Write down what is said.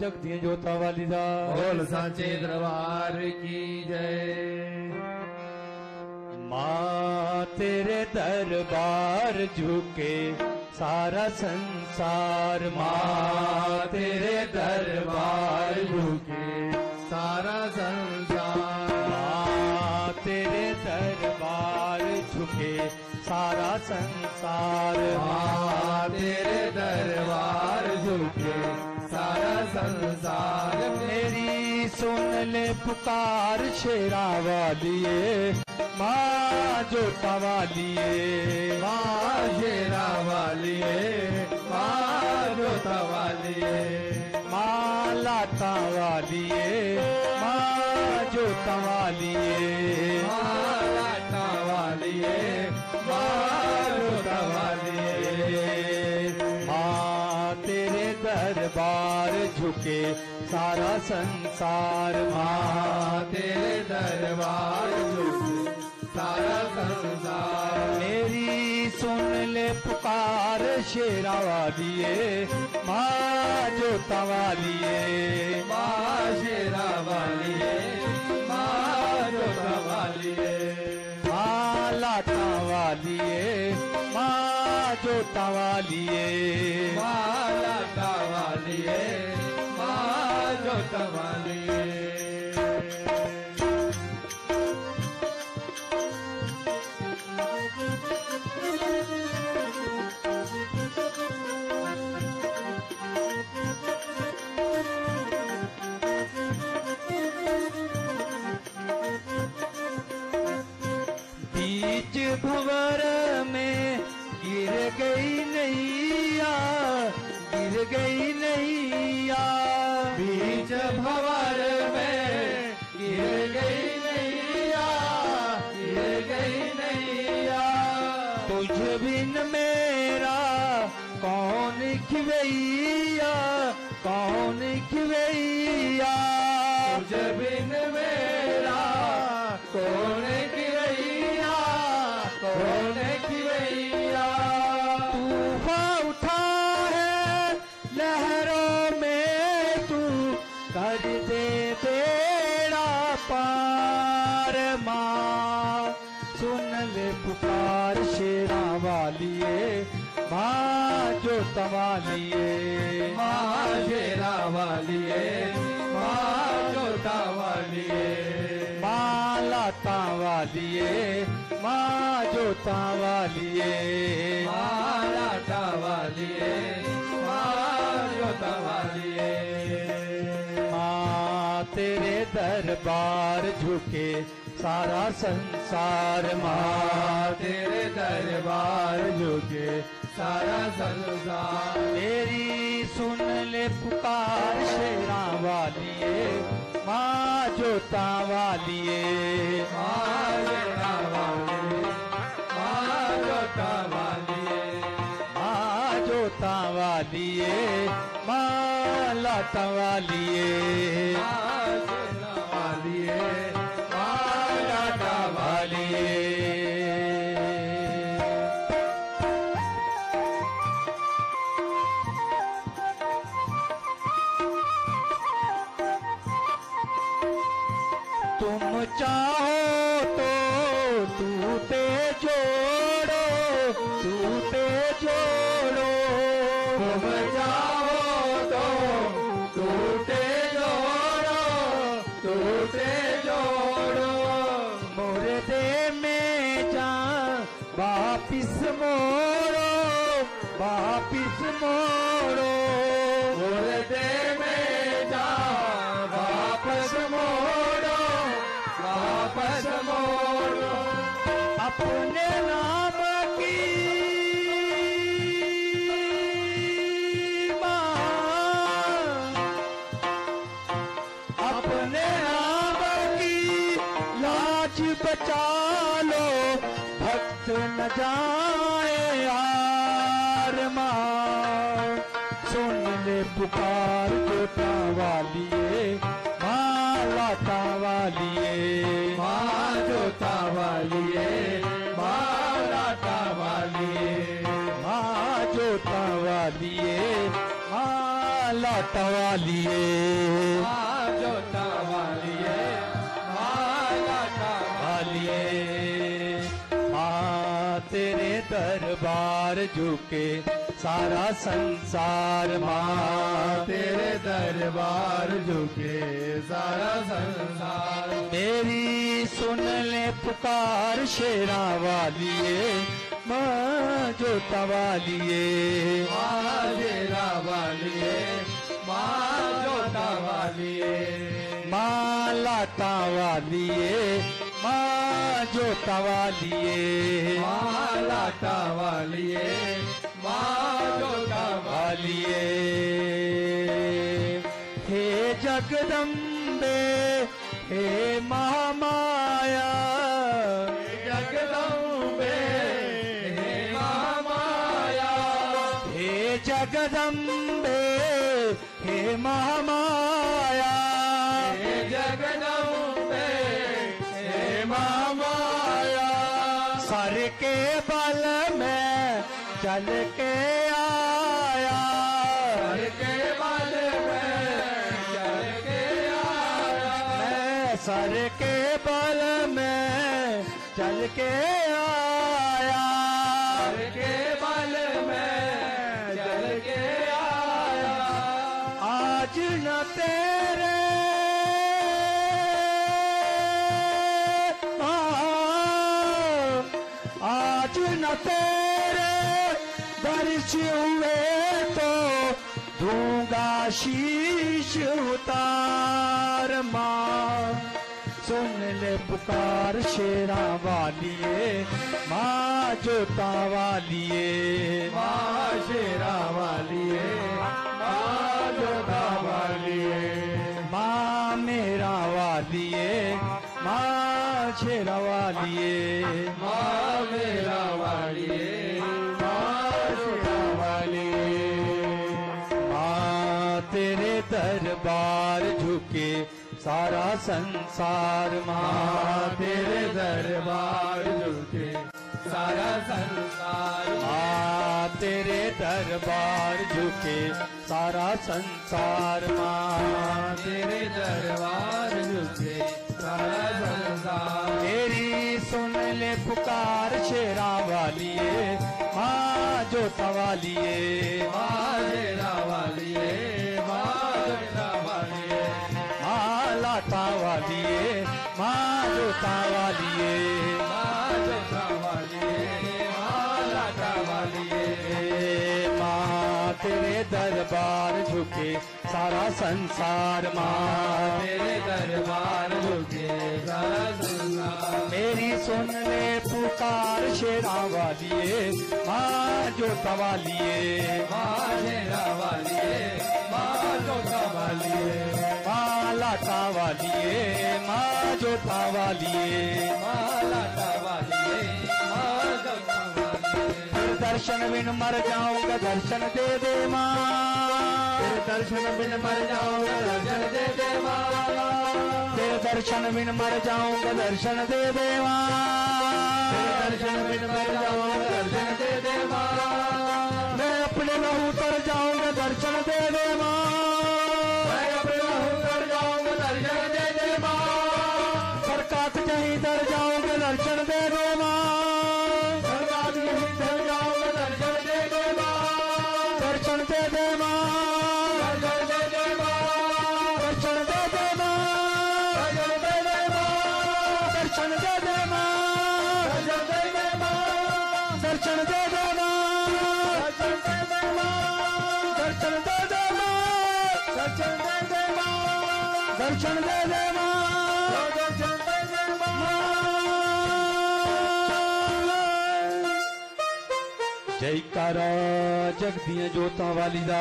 जगती जोता वाली दा बोल साचे दरबार की जय। माँ तेरे दरबार झुके सारा संसार माँ तेरे दरबार झुके। सारा संसार। माँ तेरे दरबार झुके सारा संसार माँ तेरे दरबार झुके। संसार मेरी सुन ले पुकार शेरा वालिए माँ जोता वालिए माँ शेरा वालिए माँ जोता वालिए माँ लाता वालिए माँ जोता वालिए झुके सारा संसार माँ तेरे दरबार सारा संसार। मेरी सुन ले पुकार शेरा वालिए माँ जोता वालिए माँ शेरा वालिए माँ जोता वालिए माँ लाता वालिए माँ वालिए माँ भंवर में गिर गई नैया गिर गई नैया। बीच भंवर में गिर गई नैया गिर गई नैया। तुझ बिन मेरा कौन खिवैया कौन खिवैया? वालिए माँ जो तवालिए वालिए माँ जोता वालिए माँ लाता वालिए माँ जोता वालिए माँ लाटा वालिए माँ जोता वालिए माँ तेरे दरबार झुके सारा संसार माँ तेरे दरबार झुके। सारा संसार मेरी सुन ले पुकार शेरा वालिए, माँ जोता वालिए। माँ शेरा वालिए, माँ जोता वालिए। माँ जोता वालिए, माँ लाता वालिए। माँ टूटे जोड़ो, तुम जाओ तो। टूटे जोड़ो टूटे जोड़ो। मुर्दे में जा, वापिस मोड़ो वापिस मोड़ो। मुर्दे में जा, वापस मोड़ो वापस मोड़ो। अपने नाम बचा लो भक्त न जाए यार माँ सुन ले पुकार को तावालिए माला तावालिए। माँ जो तावालिए माला तावालिए। माँ जो तावालिए माला तावालिए। दरबार झुके, सारा संसार माँ तेरे दरबार झुके, सारा संसार। मेरी सुन ले पुकार शेरा वालिए, माँ जोता वालिए माँ जेरा वालिए, माँ जोता वालिए माँ लाटा वालिए माँ जो तवालिए माला तवालिए माँ जो तवालिए हे जगदम्बे हे महामाया। हे जगदम्बे हे महामाया। हे जगदम्बे हे महामाया। हे जगदम्बे चल के आया। हर के बल में चल के आया। मैं सर के बल में चल के आया। हर के बल में चल के आया। आज न तेरे आज न तेरे दर्श हुए तो दूँगा शीश उतार माँ। सुन ले पुकार शेरा वालिए माँ जोता वालिए। माँ शेरा वालिए माँ जोधा वालिए। माँ मेरा वालिए माँ शेरा वालिए। माँ झुके सारा संसार माँ तेरे दरबार झुके सारा संसार माँ तेरे दरबार झुके सारा संसार माँ तेरे दरबार झुके सारा संसार तेरी सुन ले पुकार शेरा वालिए माँ जोता वालिए माँ शेरा जोता वालिए तेरे दरबार झुके, सारा संसार माँ तेरे दरबार झुके, सारा संसार। मेरी सुन ले पुकार शेरा वालिए माँ जोता वालिए माँ शेरा वालिए माँ जोधा वालिए माँ लाटा माँ जोता वालिए माँ लाटा माँ जोधा वालिए दर्शन बिन मर जाऊँगा दर्शन दे दे माँ। दर्शन बिन मर जाऊँगा दर्शन दे दे माँ। तेरे दर्शन बिन मर जाऊँगा दर्शन दे दे माँ। दर्शन दे देवा मैं। अपने में पर जाऊँगा दर्शन दे दे। दर्शन दे जय कारा जगदियाँ जोता वाली दा।